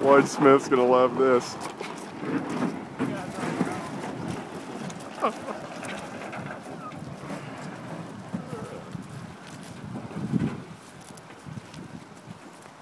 Lloyd Smith's gonna love this.